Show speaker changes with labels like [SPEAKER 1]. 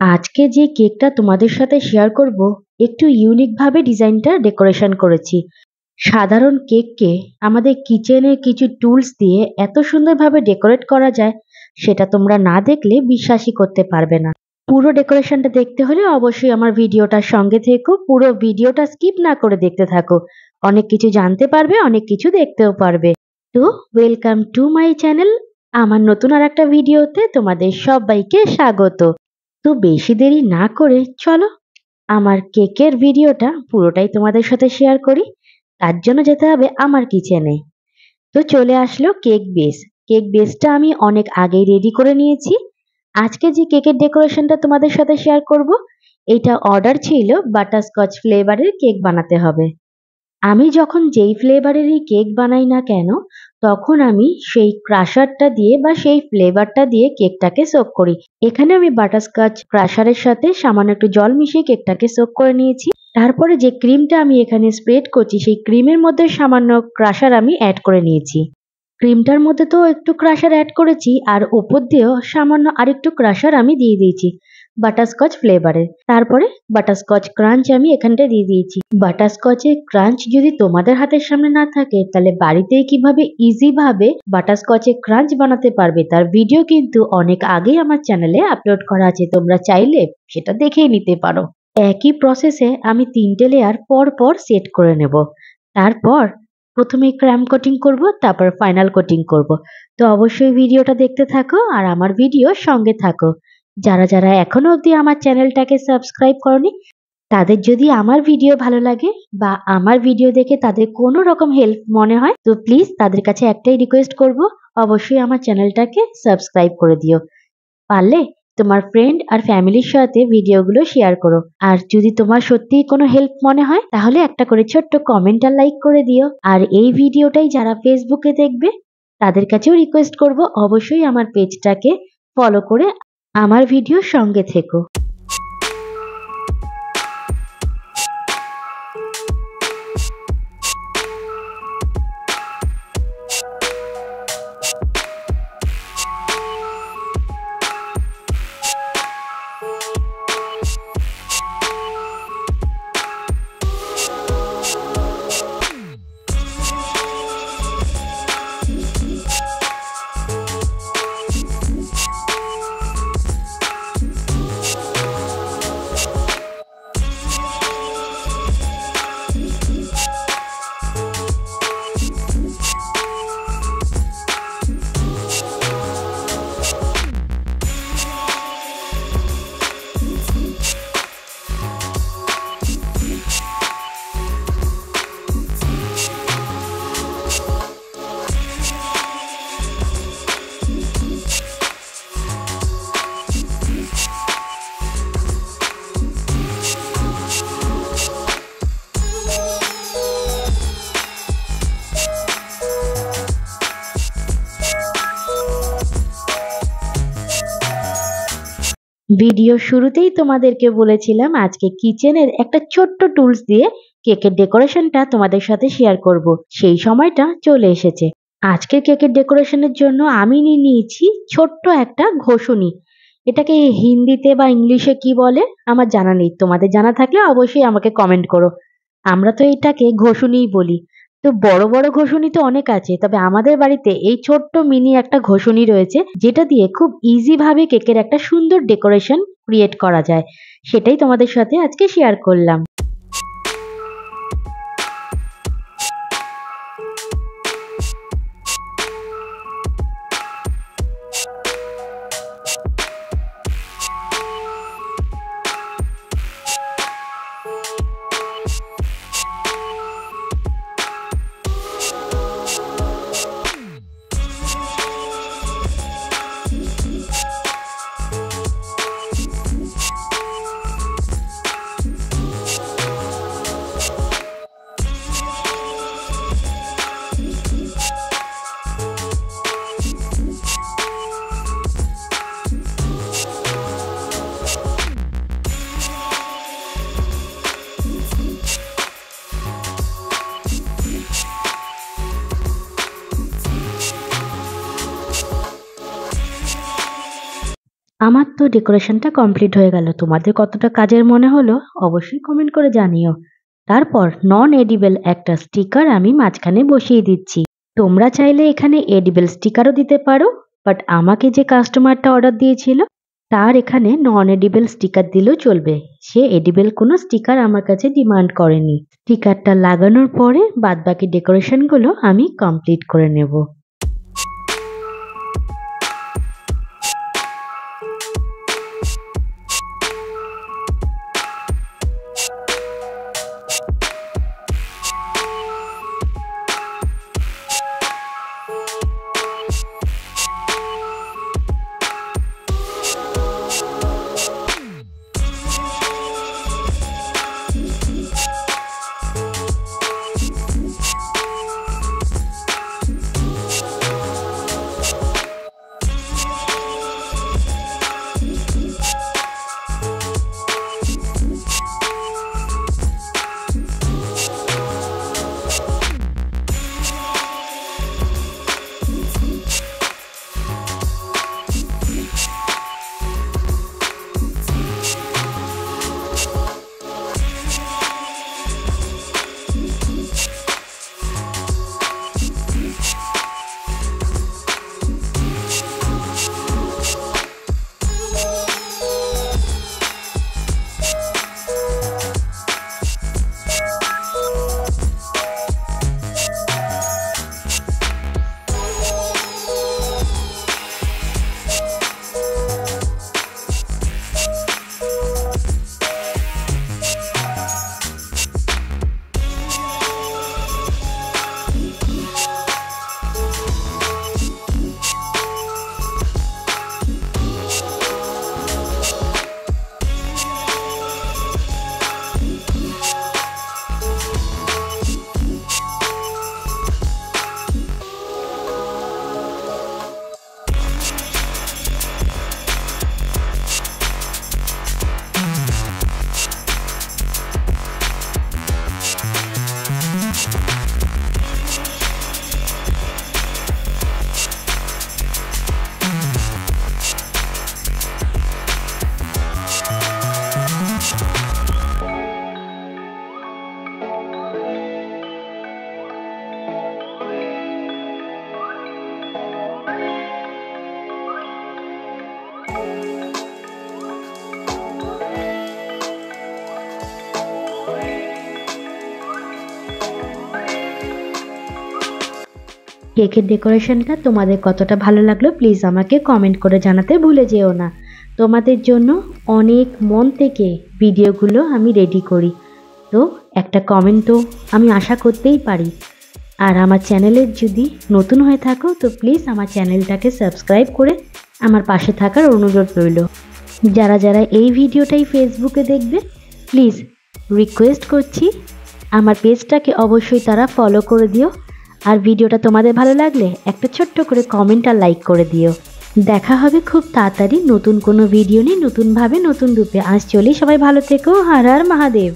[SPEAKER 1] আজকে যে কেকটা তোমাদের সাথে শেয়ার করব, একটু ইউনিক ভাবে ডিজাইনটা ডেকোরেশন করেছি। সাধারণ কেককে আমাদের কিচেনের কিছু টুলস দিয়ে এত সুন্দরভাবে ডেকোরেট করা যায়, সেটা তোমরা না দেখলে বিশ্বাসই করতে পারবে না। পুরো ডেকোরেশনটা দেখতে হলে অবশ্যই আমার ভিডিওটার সঙ্গে থেকো, পুরো ভিডিওটা স্কিপ না করে দেখতে থাকো। অনেক কিছু জানতে পারবে, অনেক কিছু দেখতেও পারবে। তো ওয়েলকাম টু মাই চ্যানেল আমার নতুন আর একটা ভিডিওতে তোমাদের সবাইকে স্বাগত। তো বেশি দেরি না করে চলো, আমার কেকের ভিডিওটা পুরোটাই তোমাদের সাথে শেয়ার করি, তার জন্য যেতে হবে আমার কিচেনে তো চলে আসলো কেক বেস। কেক বেসটা আমি অনেক আগেই রেডি করে নিয়েছি। আজকে যে কেকের ডেকোরেশনটা তোমাদের সাথে শেয়ার করব, এটা অর্ডার ছিল বাটারস্কচ ফ্লেভারের কেক বানাতে হবে। আমি যখন যেই ফ্লেভারেরই কেক বানাই না কেন তখন আমি সেই ক্রাশারটা দিয়ে বা সেই ফ্লেভারটা দিয়ে কেকটাকে সোক করি। এখানে আমি বাটারস্কচ ক্রাশারের সাথে সামান্য একটু জল মিশিয়ে কেকটাকে সোক করে নিয়েছি। তারপরে যে ক্রিমটা আমি এখানে স্প্রেড করছি, সেই ক্রিমের মধ্যে সামান্য ক্রাশার আমি অ্যাড করে নিয়েছি। ক্রিমটার মধ্যে তো একটু ক্রাশার অ্যাড করেছি, আর ওপর দিয়েও সামান্য আরেকটু ক্রাশার আমি দিয়ে দিয়েছি। বাটারস্কচ ফ্লেভারের তারপরে বাটারস্কচ ক্রাঞ্চ আমি এখানটায় দিয়ে দিয়েছি। বাটারস্কচের ক্রাঞ্চ যদি তোমাদের হাতের সামনে না থাকে, তাহলে বাড়িতেই কীভাবে ইজি ভাবে বাটারস্কচের ক্রাঞ্চ বানাতে পারবে তার ভিডিও কিন্তু অনেক আগেই আমার চ্যানেলে আপলোড করা আছে। তোমরা চাইলে সেটা দেখেই নিতে পারো। একই প্রসেসে আমি তিনটে লেয়ার পর পর সেট করে নেব। তারপর প্রথমে ক্র্যাম কোটিং করব, তারপর ফাইনাল কোটিং করব। তো অবশ্যই ভিডিওটা দেখতে থাকো আর আমার ভিডিও সঙ্গে থাকো। যারা যারা এখনও অবধি আমার চ্যানেলটাকে সাবস্ক্রাইব করনি, তাদের যদি আমার ভিডিও ভালো লাগে বা আমার ভিডিও দেখে তাদের কোনো রকম হেল্প মনে হয়, তো প্লিজ তাদের কাছে একটাই রিকোয়েস্ট করব, অবশ্যই আমার চ্যানেলটাকে সাবস্ক্রাইব করে দিও। পারলে তোমার ফ্রেন্ড আর ফ্যামিলির সাথে ভিডিওগুলো শেয়ার করো। আর যদি তোমার সত্যিই কোনো হেল্প মনে হয়, তাহলে একটা করে ছোট্ট কমেন্ট আর লাইক করে দিও। আর এই ভিডিওটাই যারা ফেসবুকে দেখবে, তাদের কাছেও রিকোয়েস্ট করব, অবশ্যই আমার পেজটাকে ফলো করে আমার ভিডিও সঙ্গে থেকো। ভিডিও শুরুতেই তোমাদেরকে বলেছিলাম আজকে কিচেনের একটা ছোট্ট টুলস দিয়ে কেকের ডেকোরেশনটা তোমাদের সাথে শেয়ার করব। সেই সময়টা চলে এসেছে। আজকের কেকের ডেকোরেশনের জন্য আমি নিয়ে নিয়েছি ছোট্ট একটা ঘষুনি। এটাকে হিন্দিতে বা ইংলিশে কি বলে আমার জানা নেই। তোমাদের জানা থাকলে অবশ্যই আমাকে কমেন্ট করো। আমরা তো এটাকে ঘষুনিই বলি। তো বড় বড় ঘষুনি তো অনেক আছে, তবে আমাদের বাড়িতে এই ছোট্ট মিনি একটা ঘষুনি রয়েছে, যেটা দিয়ে খুব ইজি ভাবে কেকের একটা সুন্দর ডেকোরেশন ক্রিয়েট করা যায়। সেটাই তোমাদের সাথে আজকে শেয়ার করলাম। আমার তো ডেকোরেশনটা কমপ্লিট হয়ে গেল। তোমাদের কতটা কাজের মনে হলো অবশ্যই কমেন্ট করে জানিও। তারপর নন এডিবেল একটা স্টিকার আমি মাঝখানে বসিয়ে দিচ্ছি। তোমরা চাইলে এখানে এডিবেল স্টিকারও দিতে পারো বাট আমাকে যে কাস্টমারটা অর্ডার দিয়েছিল, তার এখানে নন এডিবেল স্টিকার দিলেও চলবে। সে এডিবেল কোনো স্টিকার আমার কাছে ডিমান্ড করেনি। স্টিকারটা লাগানোর পরে বাদবাকি ডেকোরেশনগুলো আমি কমপ্লিট করে নেব। কেকের ডেকোরেশনটা তোমাদের কতটা ভালো লাগল প্লিজ আমাকে কমেন্ট করে জানাতে ভুলে যেও না। তোমাদের জন্য অনেক মন থেকে ভিডিওগুলো আমি রেডি করি। তো একটা কমেন্ট তো আমি আশা করতেই পারি। আর আমার চ্যানেলের যদি নতুন হয়ে থাকো, তো প্লিজ আমার চ্যানেলটাকে সাবস্ক্রাইব করে আমার পাশে থাকার অনুরোধ রইল। যারা যারা এই ভিডিওটাই ফেসবুকে দেখবে প্লিজ রিকোয়েস্ট করছি। আমার পেজটাকে অবশ্যই তারা ফলো করে দিও। আর ভিডিওটা তোমাদের ভালো লাগলে একটা ছোট্ট করে কমেন্ট আর লাইক করে দিও। দেখা হবে খুব তাড়াতাড়ি নতুন কোনো ভিডিও নিয়ে, নতুনভাবে, নতুন রূপে। আজ চলি সবাই ভালো থেকো। হার হার মহাদেব।